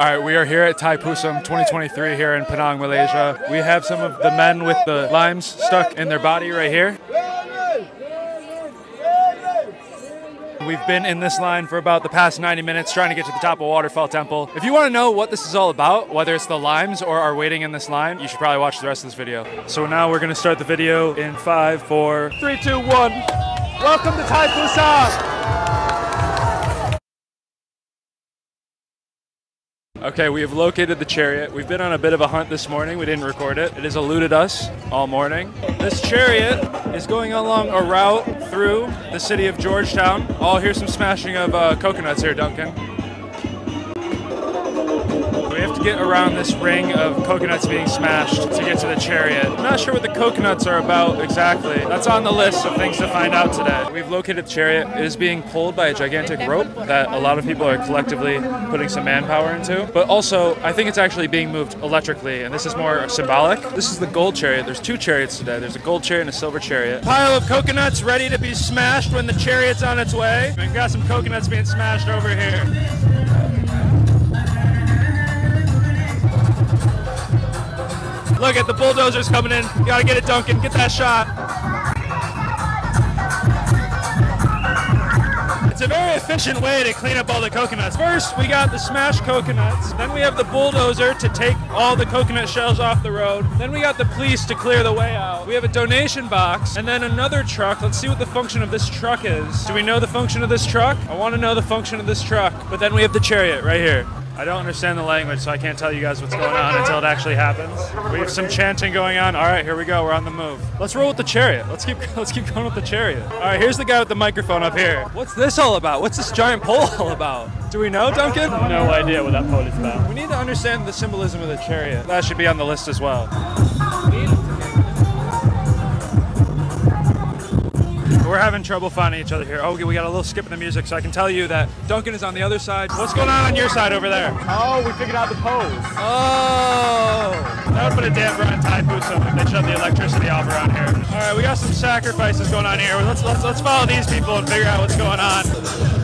All right, we are here at Thaipusam 2023 here in Penang, Malaysia. We have some of the men with the limes stuck in their body right here. We've been in this line for about the past 90 minutes trying to get to the top of Waterfall Temple. If you want to know what this is all about, whether it's the limes or are waiting in this line, you should probably watch the rest of this video. So now we're going to start the video in five, four, three, two, one. Welcome to Thaipusam! Okay, we have located the chariot. We've been on a bit of a hunt this morning. We didn't record it. It has eluded us all morning. This chariot is going along a route through the city of Georgetown. Oh, here's some smashing of uh, coconuts here, Duncan. Get around this ring of coconuts being smashed to get to the chariot. I'm not sure what the coconuts are about exactly. That's on the list of things to find out today. We've located the chariot. It is being pulled by a gigantic rope that a lot of people are collectively putting some manpower into. But also, I think it's actually being moved electrically, and this is more symbolic. This is the gold chariot. There's two chariots today. There's a gold chariot and a silver chariot. Pile of coconuts ready to be smashed when the chariot's on its way. We've got some coconuts being smashed over here. Look at the bulldozers coming in. You gotta get it, Duncan. Get that shot. It's a very efficient way to clean up all the coconuts. First, we got the smashed coconuts. Then we have the bulldozer to take all the coconut shells off the road. Then we got the police to clear the way out. We have a donation box and then another truck. Let's see what the function of this truck is. Do we know the function of this truck? I want to know the function of this truck. But then we have the chariot right here. I don't understand the language, so I can't tell you guys what's going on until it actually happens. We have some chanting going on. All right, here we go. We're on the move. Let's roll with the chariot. Let's keep let's keep going with the chariot. All right, here's the guy with the microphone up here. What's this all about? What's this giant pole all about? Do we know, Duncan? No idea what that pole is about. We need to understand the symbolism of the chariot. That should be on the list as well. We're having trouble finding each other here. Oh, we got a little skip in the music, so I can tell you that Duncan is on the other side. What's going on on your side over there? Oh, we figured out the pose. Oh! That would put a damper on Thaipusam if they shut the electricity off around here. All right, we got some sacrifices going on here. Let's let's let's follow these people and figure out what's going on.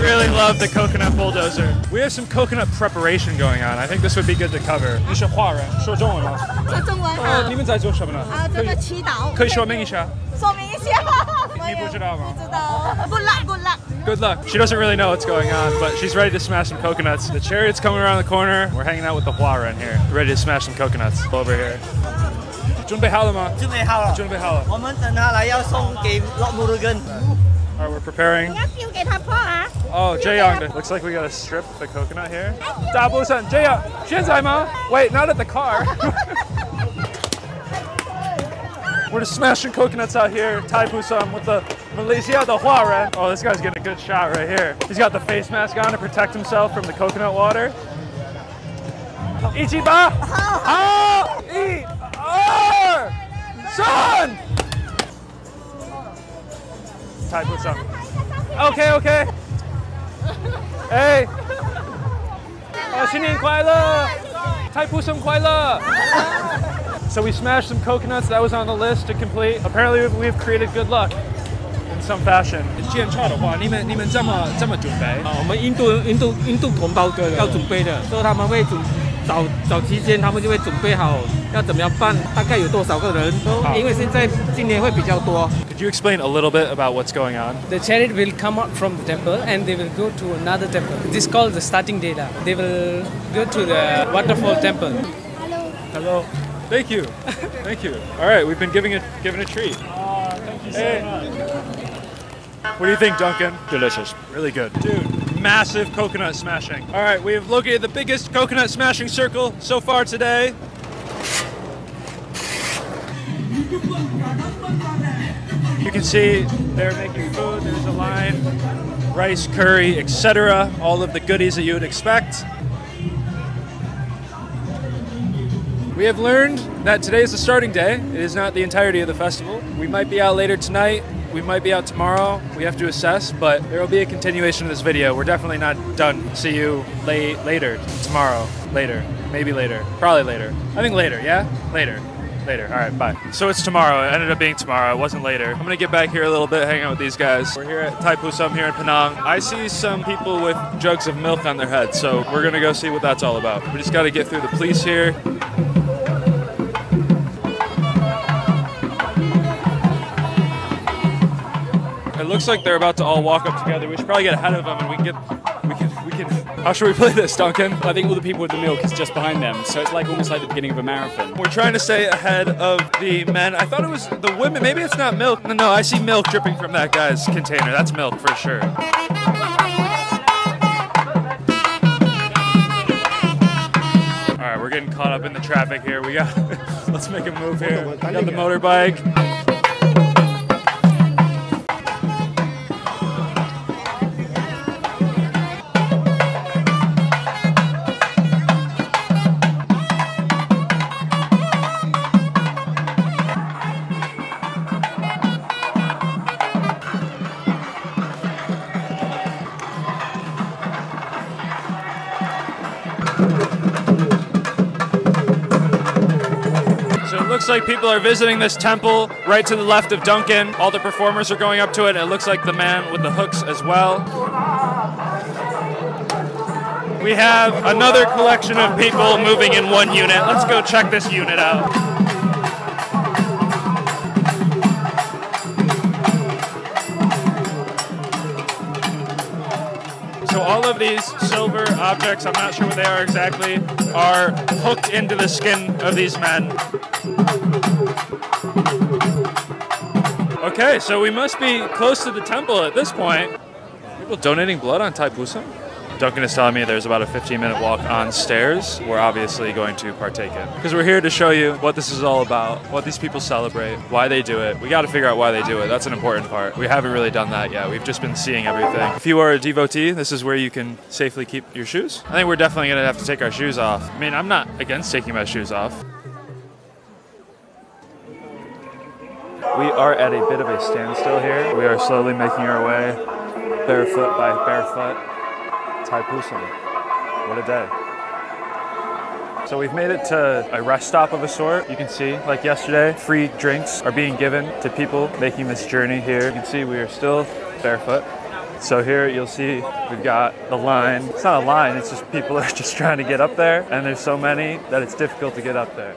really love the coconut bulldozer. We have some coconut preparation going on. I think this would be good to cover. 你是华人，说中文吗？说中文。呃，你们在做什么呢？啊，这个祈祷。可以说明一下。说明一下。你不知道吗？不知道。Good luck, good luck. Good luck. She doesn't really know what's going on, but she's ready to smash some coconuts. The chariot's coming around the corner. We're hanging out with the Huara in here, ready to smash some coconuts over here. 准备好了吗？准备好了。准备好了。我们等他来要送给 Lord Murugan。all right, we're preparing. Oh, Jayong! Looks like we got to strip the coconut here. Dabu-san, Jaeyoung, Shinzaima. Wait, not at the car. we're just smashing coconuts out here. Thaipusam with the Malaysia the Huaren. Oh, this guy's getting a good shot right here. He's got the face mask on to protect himself from the coconut water. Ichiba! Oh! E! R! Sun! Son! Thai Pusam. Okay, okay. Hey. 哦，新年快乐！太普生快乐！ So we smashed some coconuts. That was on the list to complete. Apparently, we've created good luck in some fashion. 现场的话，你们你们这么这么准备？啊，我们印度印度印度同胞要准备的，所以他们会准早早期间他们就会准备好 要怎么样办，大概有多少个人，因为现在今年会比较多。 Could you explain a little bit about what's going on? The chariot will come out from the temple and they will go to another temple. This is called the starting data. They will go to the waterfall temple. Hello. Thank you. Thank you. All right, we've been giving it given a treat. Thank you so Hey. much. What do you think, Duncan? Delicious. Really good. Dude, massive coconut smashing. All right, we have located the biggest coconut smashing circle so far today. You can see they're making food. There's a line, rice, curry, etc. All of the goodies that you would expect. We have learned that today is the starting day. It is not the entirety of the festival. We might be out later tonight. We might be out tomorrow. We have to assess, but there will be a continuation of this video. We're definitely not done. See you late later tomorrow. Later, maybe later, probably later. I think later. Yeah, later. Later. All right, bye. So it's tomorrow. It ended up being tomorrow. It wasn't later. I'm gonna get back here a little bit, hang out with these guys. We're here at Thaipusam here in Penang. I see some people with jugs of milk on their heads, so we're gonna go see what that's all about. We just gotta get through the police here. Looks like they're about to all walk up together. We should probably get ahead of them and we can get. We can. We can. How should we play this, Duncan? I think all the people with the milk is just behind them, so it's like almost like the beginning of a marathon. We're trying to stay ahead of the men. I thought it was the women. Maybe it's not milk. No, no, I see milk dripping from that guy's container. That's milk for sure. All right, we're getting caught up in the traffic here. We got. let's make a move here. We got the motorbike. Like people are visiting this temple right to the left of Duncan. All the performers are going up to it. It looks like the man with the hooks as well. We have another collection of people moving in one unit. Let's go check this unit out. So all of these silver objects, I'm not sure what they are exactly, are hooked into the skin of these men. Okay, so we must be close to the temple at this point. People donating blood on Thaipusam? Duncan is telling me there's about a 15 minute walk on stairs. We're obviously going to partake in. Because we're here to show you what this is all about, what these people celebrate, why they do it. We got to figure out why they do it. That's an important part. We haven't really done that yet. We've just been seeing everything. If you are a devotee, this is where you can safely keep your shoes. I think we're definitely going to have to take our shoes off. I mean, I'm not against taking my shoes off. We are at a bit of a standstill here. We are slowly making our way barefoot by barefoot. Thaipusam. What a day. So we've made it to a rest stop of a sort. You can see, like yesterday, free drinks are being given to people making this journey here. You can see we are still barefoot. So here you'll see we've got the line. It's not a line, it's just people are just trying to get up there, and there's so many that it's difficult to get up there.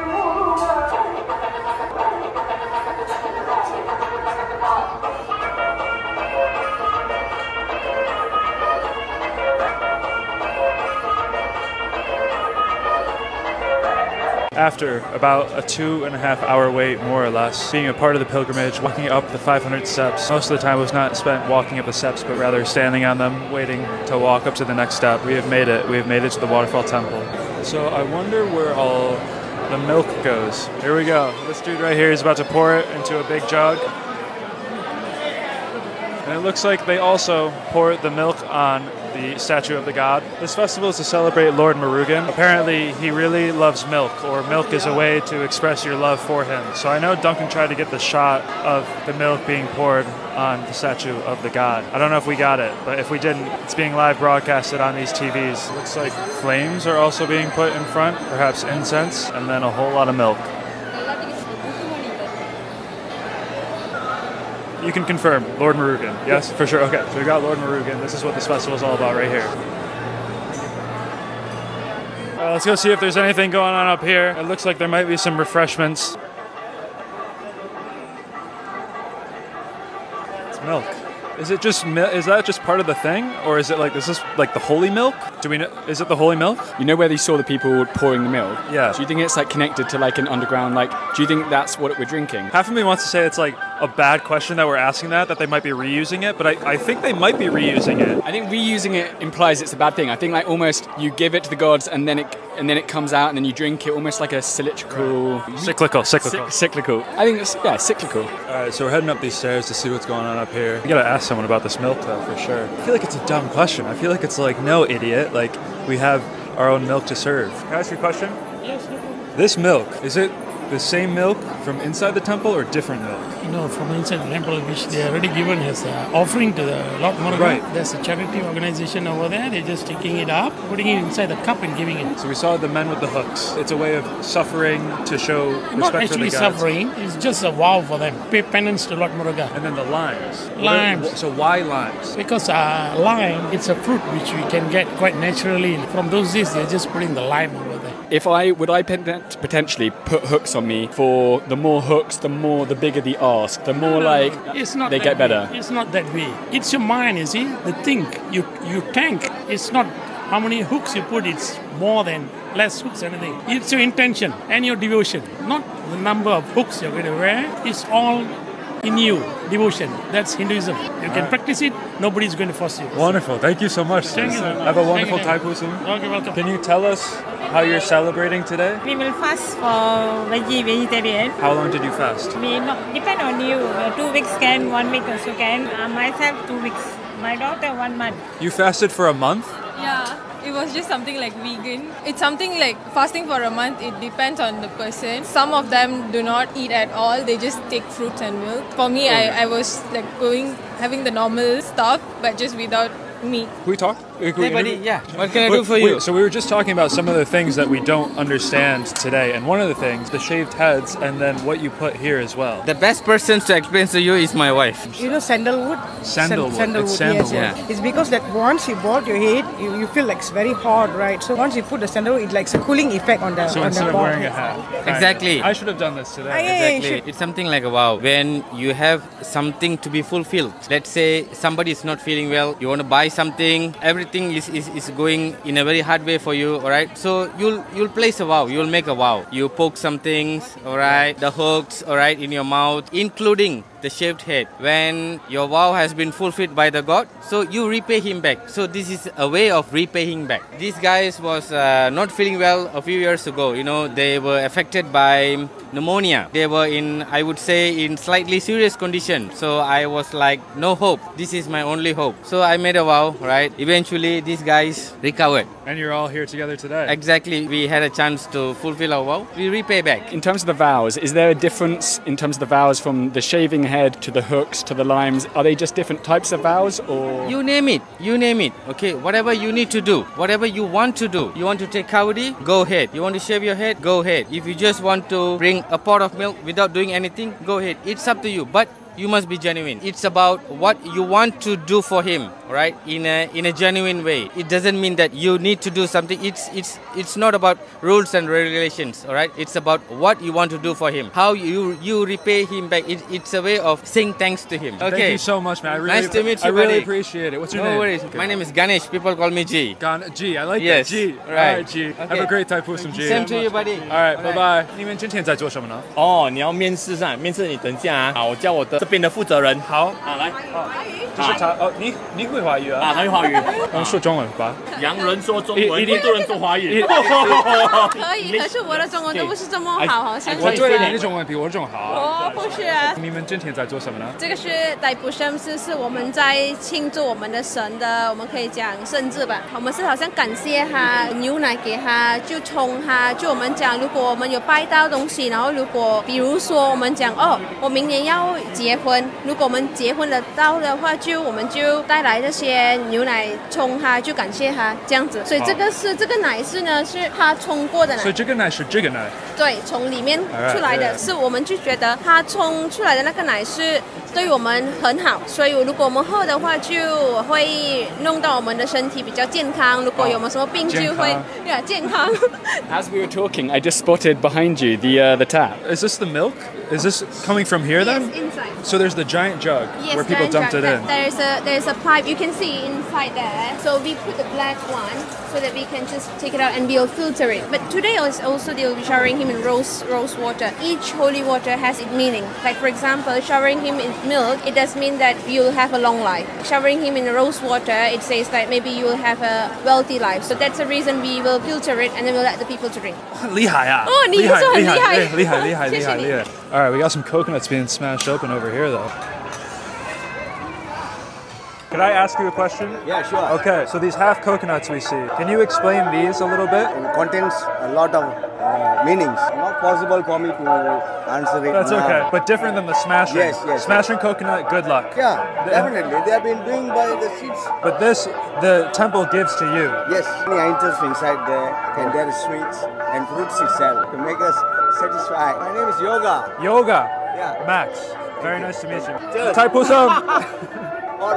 After about a two and a half hour wait, more or less, being a part of the pilgrimage, walking up the 500 steps, most of the time was not spent walking up the steps, but rather standing on them, waiting to walk up to the next step. We have made it. We have made it to the Waterfall Temple. So I wonder where all the milk goes. Here we go. This dude right here is about to pour it into a big jug. And it looks like they also pour the milk on the statue of the god. This festival is to celebrate Lord Murugan. Apparently, he really loves milk, or milk is a way to express your love for him. So I know Duncan tried to get the shot of the milk being poured on the statue of the god. I don't know if we got it, but if we didn't, it's being live broadcasted on these TVs. Looks like flames are also being put in front, perhaps incense, and then a whole lot of milk. You can confirm, Lord Murugan. Yes, for sure. Okay, so we got Lord Murugan. This is what this festival is all about right here. Uh, let's go see if there's anything going on up here. It looks like there might be some refreshments. It's milk. Is it just mi- is that just part of the thing, or is it like this is this like the holy milk? Do we know? Is it the holy milk? You know where they saw the people pouring the milk? Yeah. Do you think it's like connected to like an underground? Like, do you think that's what we're drinking? Half of me wants to say it's like a bad question that we're asking that, that they might be reusing it, but I, I think they might be reusing it. I think reusing it implies it's a bad thing. I think like almost you give it to the gods and then it and then it comes out and then you drink it almost like a cylindrical. Cyclical, cyclical. Cy- cyclical. I think it's yeah, cyclical. All right, so we're heading up these stairs to see what's going on up here. We gotta ask someone about this milk, though, for sure. I feel like it's a dumb question. I feel like it's like, no, idiot. Like, we have our own milk to serve. Can I ask you a question? Yes. This milk, is it the same milk from inside the temple or different milk? You know, from inside the temple, which they already given as an offering to the Lord Murugan. Right. There's a charity organization over there. They're just taking it up, putting it inside the cup and giving it. So we saw the men with the hooks. It's a way of suffering to show respect Not for the actually gods. suffering. It's just a vow for them. Pay penance to Lord Murugan. And then the limes. Limes. So why limes? Because uh, lime, it's a fruit which we can get quite naturally. From those days, they're just putting the lime. If I would I potentially put hooks on me for the more hooks, the more the bigger the ask, the more like it's not they get way. better. It's not that way. It's your mind, you see. The think you you tank. It's not how many hooks you put. It's more than less hooks. Anything. It's your intention and your devotion, not the number of hooks you're going to wear. It's all in you. Devotion. That's Hinduism. You can practice it. Nobody's going to force you. Wonderful. Thank you so much. Thank you. Have a wonderful Thank Thai you. Pusum. Okay, welcome. Can you tell us how you're celebrating today? We will fast for veggie vegetarian. How long did you fast? We not depend on you. Uh, two weeks can, one week also can. Uh, myself two weeks. My daughter one month. You fasted for a month? Yeah, it was just something like vegan. It's something like fasting for a month. It depends on the person. Some of them do not eat at all. They just take fruits and milk. For me, I, I was like going having the normal stuff, but just without meat. We talk? Can Hey, buddy, yeah. What can I do for wait, you? So we were just talking about some of the things that we don't understand today, and one of the things, the shaved heads, and then what you put here as well. The best person to explain to you is my wife. You know sandalwood? Sandalwood, San- it's sandalwood. Yes, yes. It's because that once you bald your head, you, you feel like it's very hot, right? So once you put the sandalwood, it likes a cooling effect on the So on instead the of bald wearing a hat. kind of. Exactly. I should have done this today. Yeah, yeah, Exactly. It's something like a wow. When you have something to be fulfilled, let's say somebody is not feeling well, you want to buy something, everything is, is, is going in a very hard way for you, alright? So you'll you'll place a wow, you'll make a wow. You poke some things, alright, the hooks, alright, in your mouth, including the shaved head. When your vow has been fulfilled by the God, so you repay him back. So this is a way of repaying back. These guys was uh, not feeling well a few years ago. You know, they were affected by pneumonia. They were in, I would say, in slightly serious condition. So I was like, no hope. This is my only hope. So I made a vow, right? Eventually, these guys recovered. And you're all here together today. Exactly. We had a chance to fulfill our vow. We repay back. In terms of the vows, is there a difference in terms of the vows from the shaving head to the hooks to the limes? Are they just different types of vows or You name it. You name it. Okay. Whatever you need to do, whatever you want to do. You want to take kavadi? Go ahead. You want to shave your head? Go ahead. If you just want to bring a pot of milk without doing anything, go ahead. It's up to you. But you must be genuine. It's about what you want to do for him, right? In a in a genuine way. It doesn't mean that you need to do something. It's it's it's not about rules and regulations, all right? It's about what you want to do for him. How you you repay him back. It, it's a way of saying thanks to him. Okay. Thank you so much, man. I really, nice to meet you, I really buddy. appreciate it. What's your no name? worries. My name is Ganesh. People call me G. Gan- G. I like Yes, that. G. right. All right, G. Have Okay. a great Thai Pusum, G. Same to you, buddy. All right, bye bye. 你们今天在做什么呢？哦，你要面试上，面试你等一下啊。好，我叫我的这边的负责人。好，啊，来，这是他哦，你你会 华语啊？啊，他会华语。嗯，说中文吧。洋人说中文，一一定印度人说华语。可以，可是我的中文都不是这么好，好像我对你的中文比我的中文好。哦不是啊。你们今天在做什么呢？这个是逮捕生是是我们在庆祝我们的神的，我们可以讲圣至吧。我们是好像感谢他，牛奶给他，就冲他。就我们讲，如果我们有拜到东西，然后如果比如说我们讲哦，我明年要结婚，如果我们结婚的到的话，就我们就带来这些牛奶冲它，就感谢它这样子。所以这个是这个奶是呢，是它冲过的奶所以。这个奶是这个奶。对，从里面出来的是，我们就觉得它冲出来的那个奶是对我们很好，所以如果我们喝的话，就会弄到我们的身体比较健康。如果有没有什么病，就会呀健康。As we were talking, I just spotted behind you the uh, the tap. Is this the milk? Is this coming from here then? inside. So there's the giant jug Yes, where people dumped it in. There's a there's a pipe you can see inside there. So we put the black one so that we can just take it out and we'll filter it. But today is also they'll be showering him in rose rose water. Each holy water has its meaning. Like for example, showering him in milk, it does mean that you'll have a long life. Showering him in rose water, it says that maybe you will have a wealthy life. So that's the reason we will filter it and then we'll let the people drink. 厉害啊！哦你不是很厉害厉害，厉害，厉害，谢谢你。厉害，厉害。All right, we got some coconuts being smashed open over here, though. Can I ask you a question? Yeah, sure. Okay, so these half coconuts we see, can you explain these a little bit? It contains a lot of uh, meanings. Not possible for me to answer it That's now. okay. But different than the smashing. Yes, yes, Smashing coconut, good luck. Yeah, definitely. They have been doing by the seeds. But this, the temple gives to you. Yes, many items inside there, and there is sweets and fruits itself to make us satisfied. My name is Yoga. Yoga. Yeah. Max. Very nice to meet you. Cheers. Thaipusam.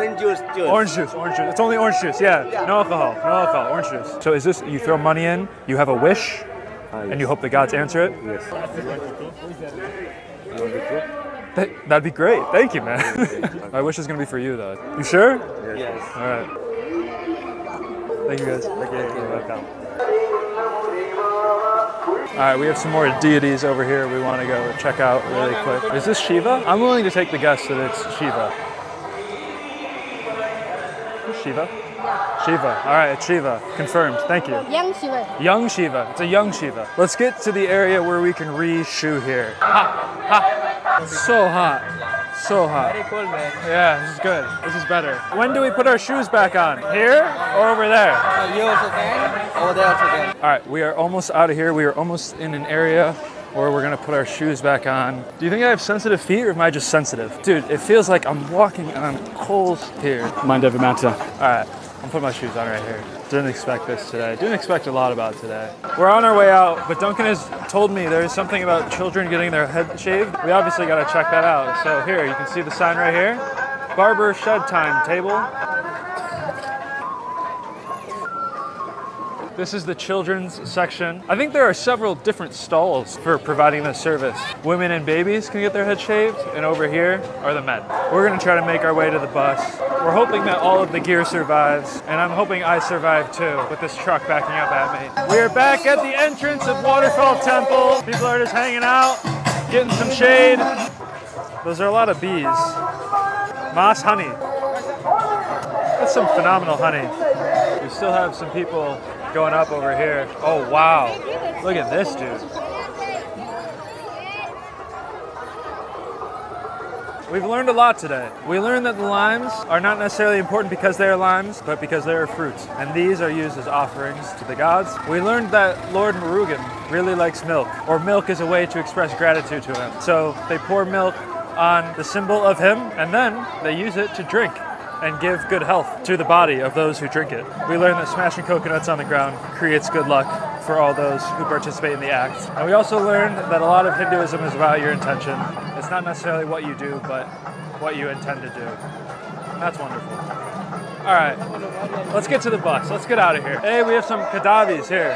Orange juice, juice. Orange juice, orange juice. It's only orange juice, yeah. Yeah. No alcohol, no alcohol, orange juice. So is this, you throw money in, you have a wish, ah, and you hope the gods answer it? Yes. That, that'd be great. Thank you, man. My wish is gonna be for you, though. You sure? Yes. All right. Thank you, guys. Thank you. You're welcome. All right, we have some more deities over here we want to go check out really quick. Is this Shiva? I'm willing to take the guess that it's Shiva. Shiva? Shiva. All right, Shiva. Confirmed. Thank you. Young Shiva. Young Shiva. It's a young Shiva. Let's get to the area where we can re-shoe here. Ha, ha. So hot. So hot. Very cold, man. Yeah, this is good. This is better. When do we put our shoes back on? Here or over there? You also can. Over there also can. All right, we are almost out of here. We are almost in an area where we're gonna put our shoes back on. Do you think I have sensitive feet or am I just sensitive? Dude, it feels like I'm walking on coals here. Mind over matter. All right, I'm putting my shoes on right here. Didn't expect this today. Didn't expect a lot about today. We're on our way out, but Duncan has told me there's something about children getting their head shaved. We obviously gotta check that out. So here, you can see the sign right here. Barber shed time table. This is the children's section. I think there are several different stalls for providing this service. Women and babies can get their head shaved, and over here are the men. We're gonna try to make our way to the bus. We're hoping that all of the gear survives, and I'm hoping I survive too, with this truck backing up at me. We are back at the entrance of Waterfall Temple. People are just hanging out, getting some shade. Those are a lot of bees. Moss honey. That's some phenomenal honey. We still have some people going up over here. Oh, wow. Look at this dude. We've learned a lot today. We learned that the limes are not necessarily important because they are limes, but because they are fruits. And these are used as offerings to the gods. We learned that Lord Murugan really likes milk, or milk is a way to express gratitude to him. So they pour milk on the symbol of him, and then they use it to drink and give good health to the body of those who drink it. We learned that smashing coconuts on the ground creates good luck for all those who participate in the act. And we also learned that a lot of Hinduism is about your intention. It's not necessarily what you do, but what you intend to do. That's wonderful. All right, let's get to the bus. Let's get out of here. Hey, we have some Kavadis here.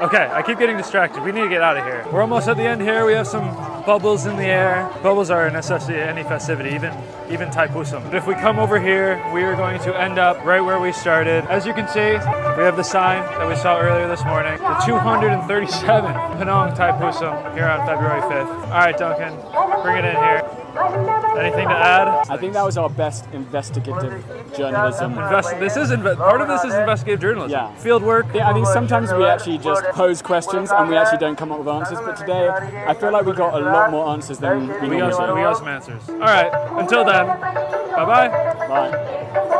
Okay, I keep getting distracted. We need to get out of here. We're almost at the end here. We have some bubbles in the air. Bubbles are a necessity at any festivity, even even Thaipusam. But if we come over here, we are going to end up right where we started. As you can see, we have the sign that we saw earlier this morning, the 237 Penang Thaipusam here on February 5th. All right, Duncan, bring it in here. Anything to add? I think that was our best investigative journalism. Invest- this is inve- part of this is investigative journalism. Yeah. Field work. Yeah, I think sometimes we actually just pose questions and we actually don't come up with answers. But today, I feel like we got a lot more answers than we We normally got, do. we got some answers. All right. Until then, bye-bye. Bye.